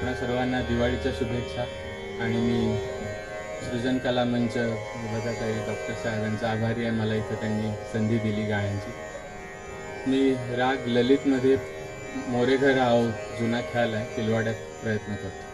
आपणा सर्वांना दिवाळीच्या शुभेच्छा. आणि मी सृजन कला मंच विभागाकडे डॉक्टर साहेबांचा आभारी आहे. मला इथं त्यांनी संधी दिली गाण्यांची मी राग ललितमध्ये मोरेघर आहो जुना ख्याल आहे. किलवाड्यात प्रयत्न करतो.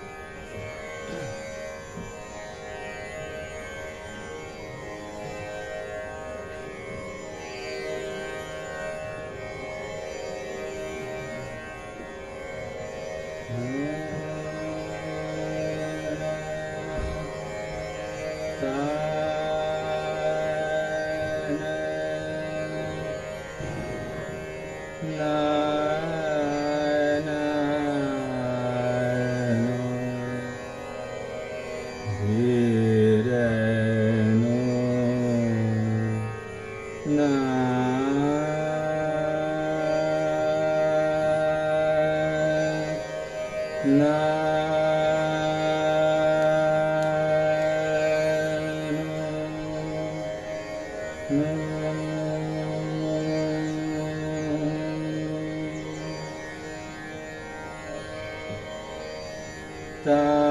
Tchau.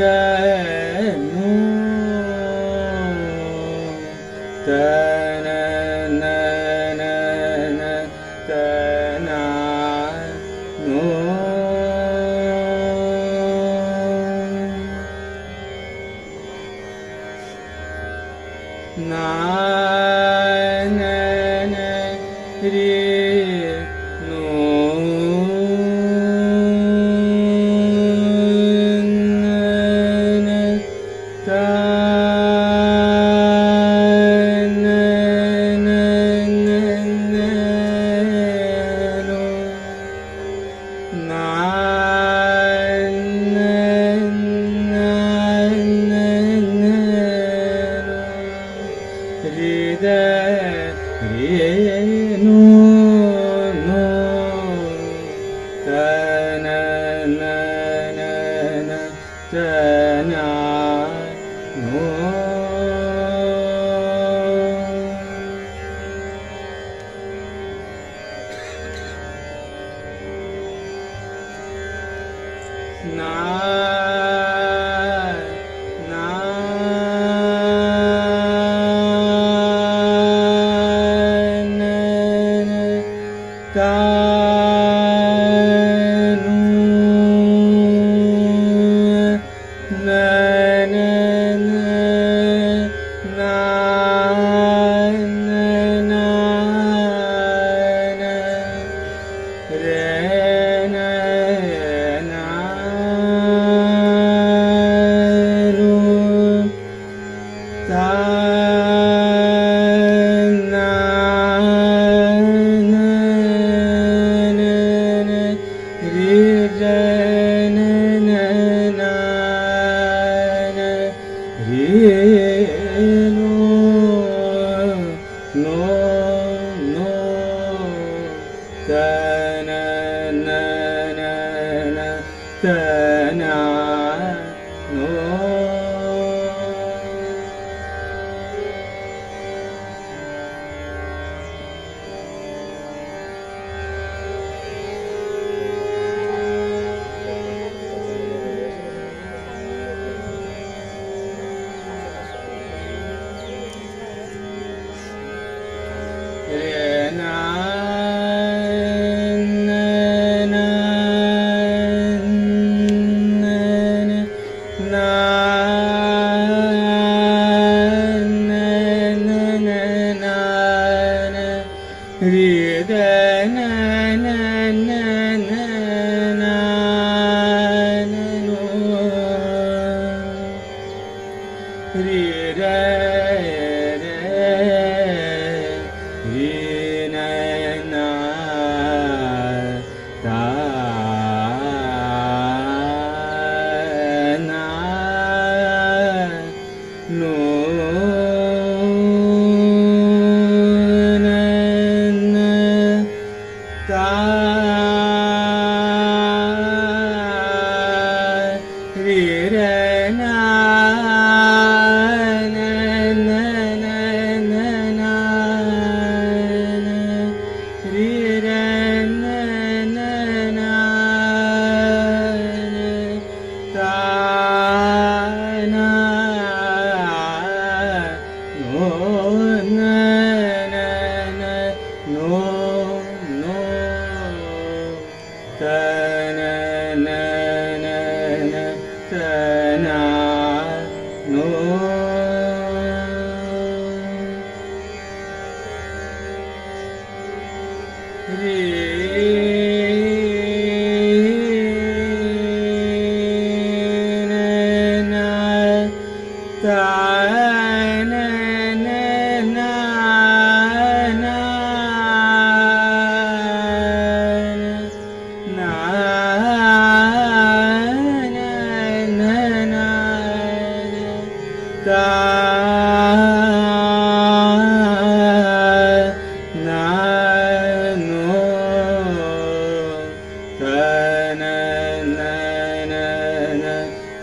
Yeah. No.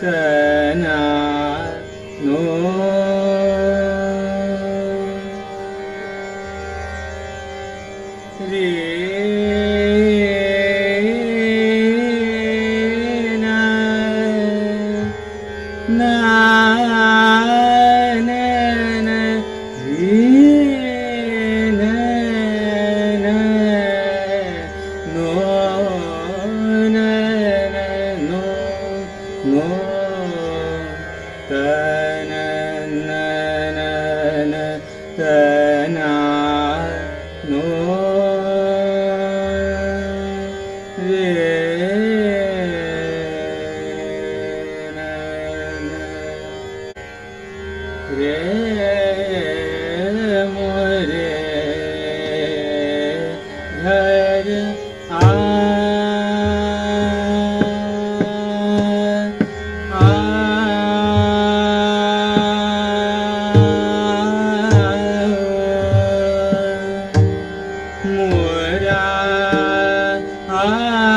na Ah.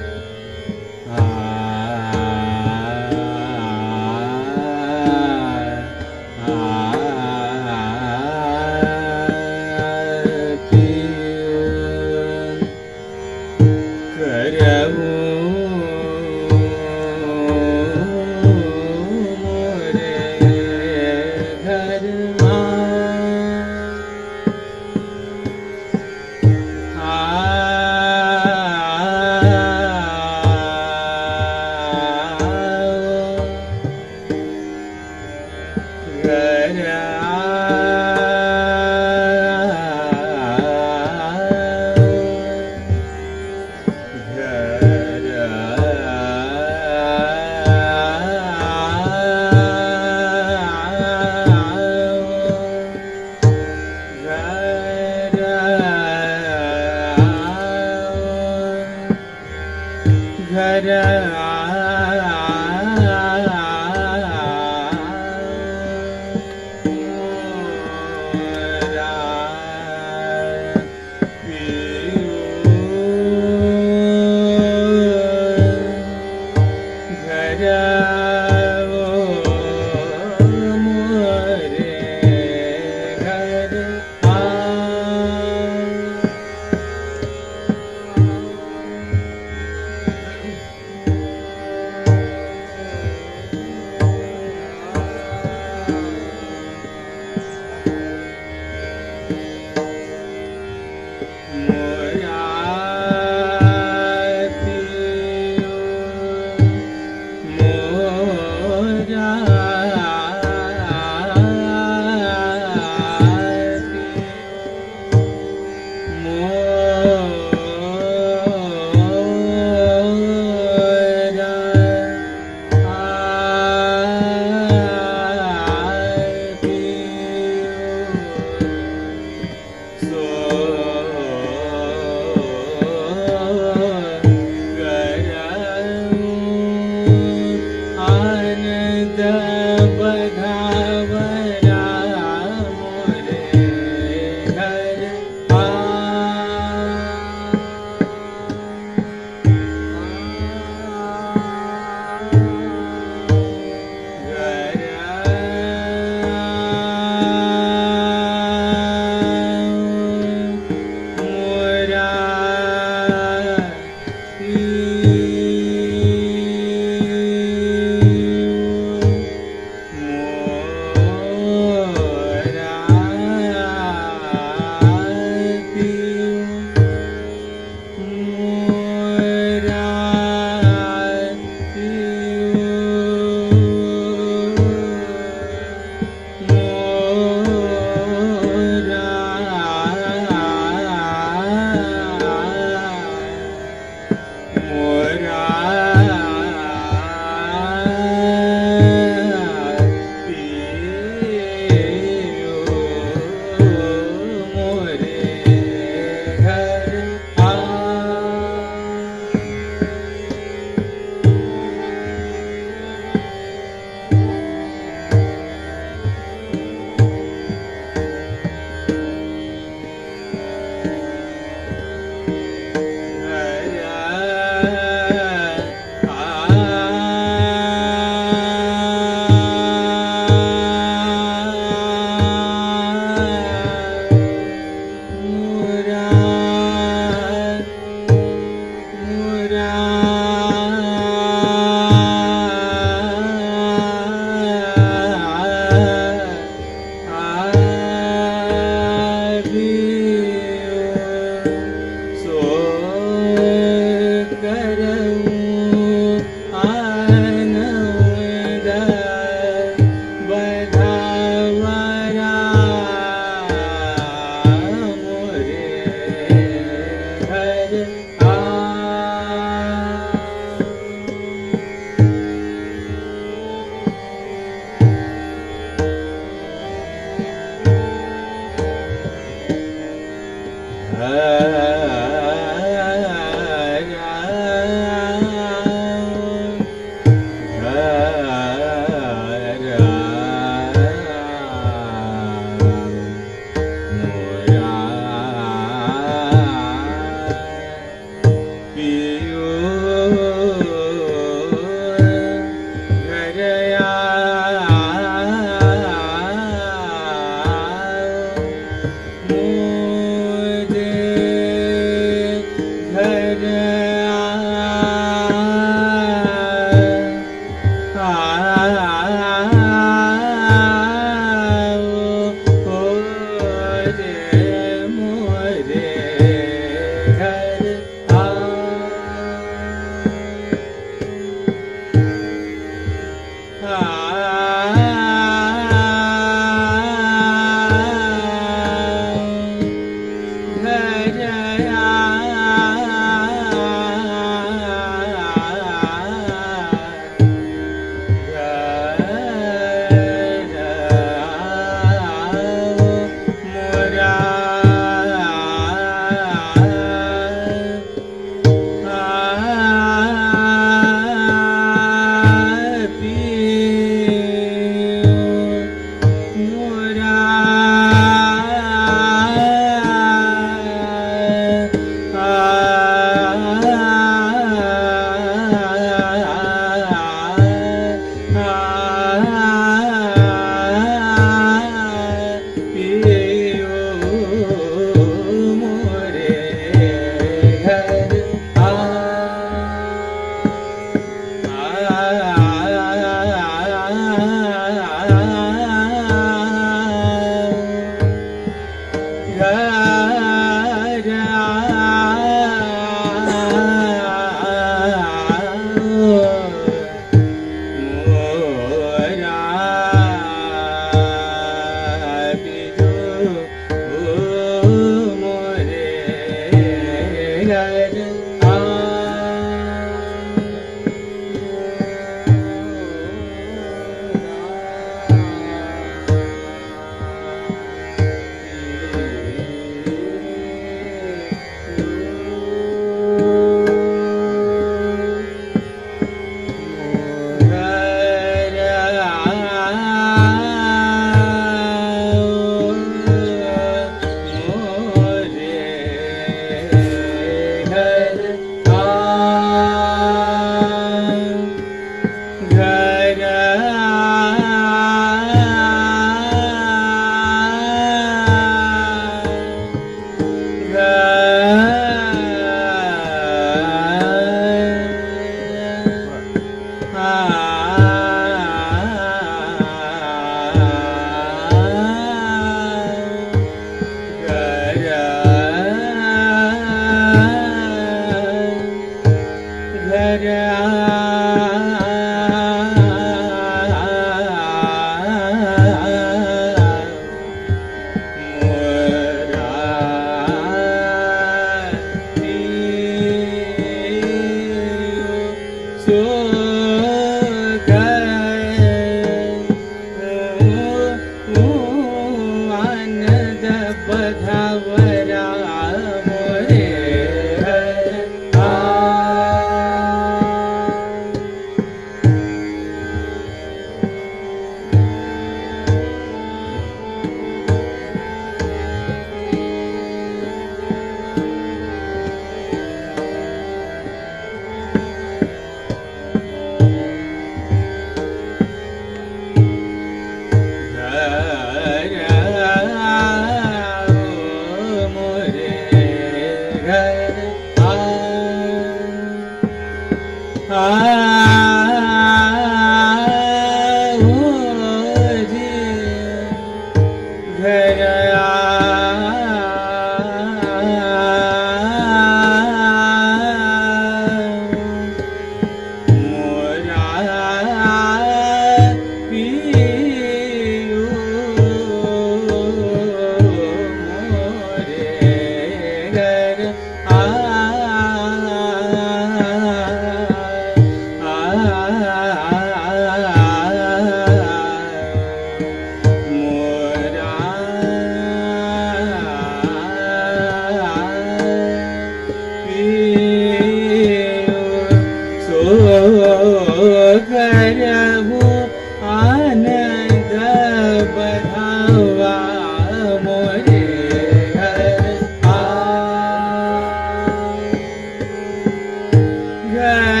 Yay!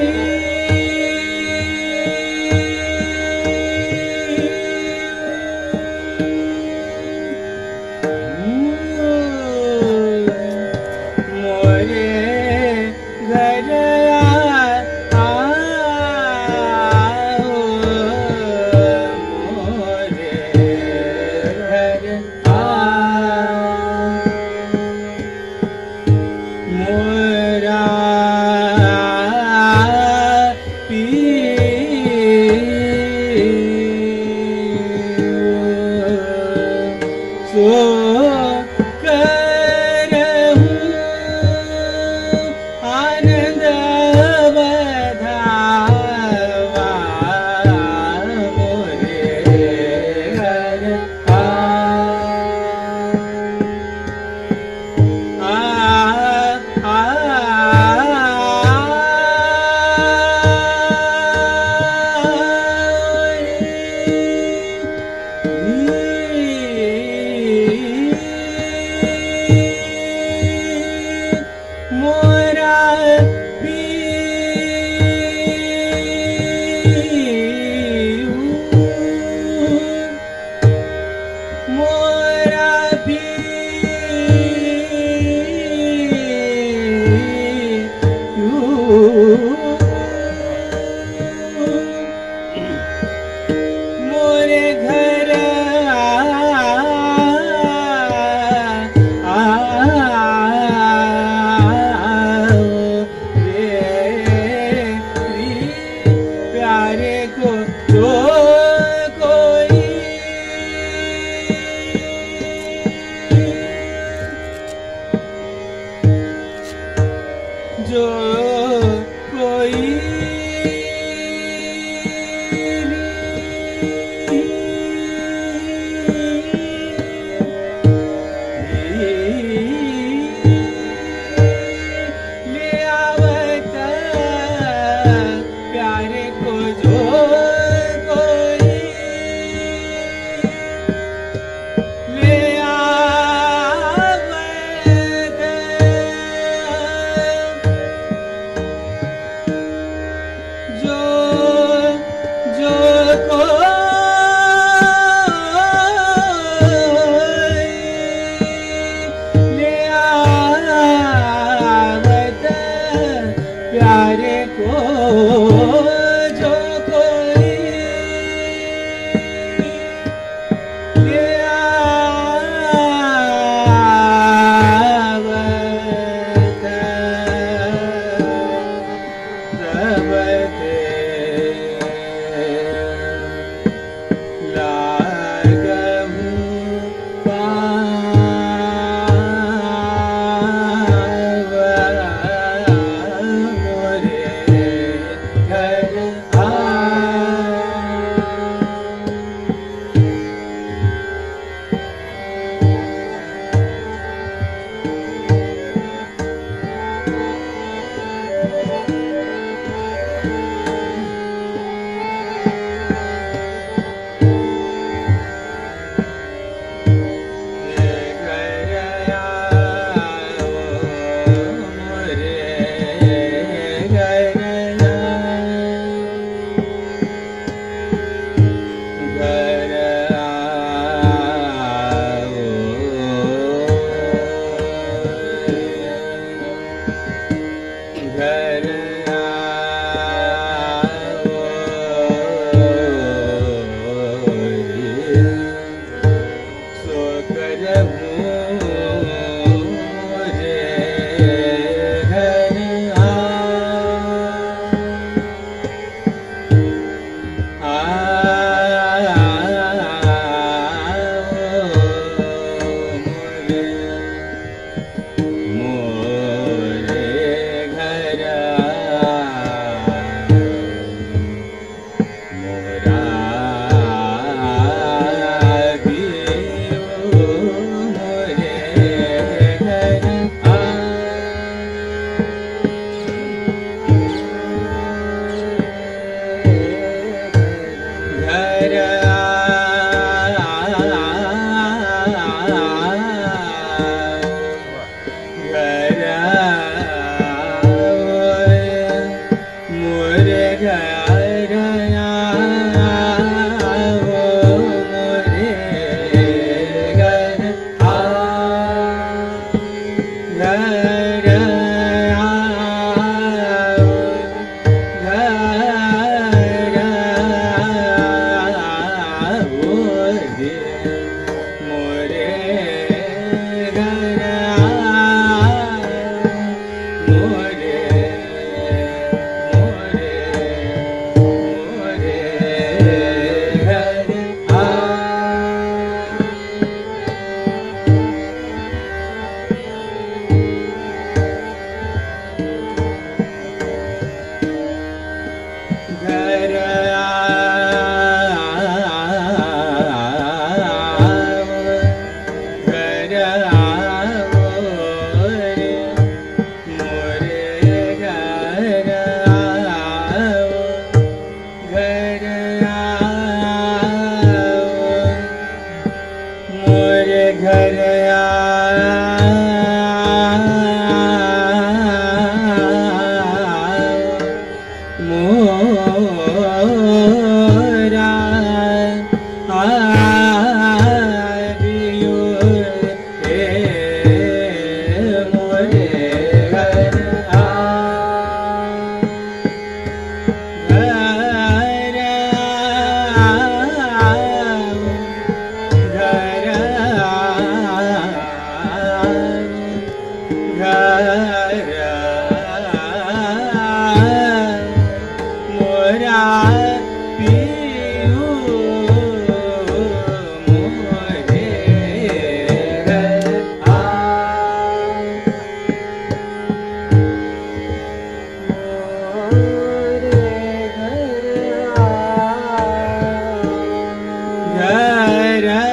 Right, right.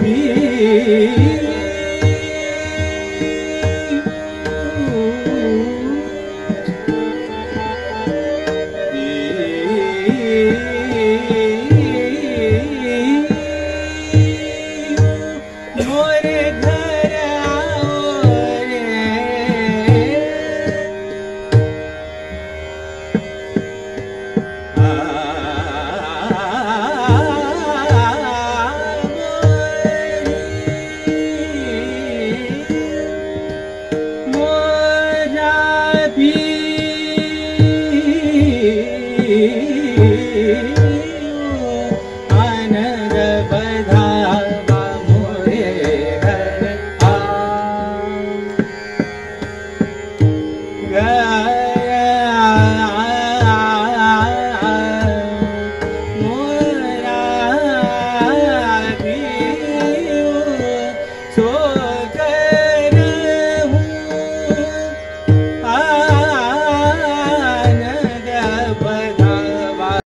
P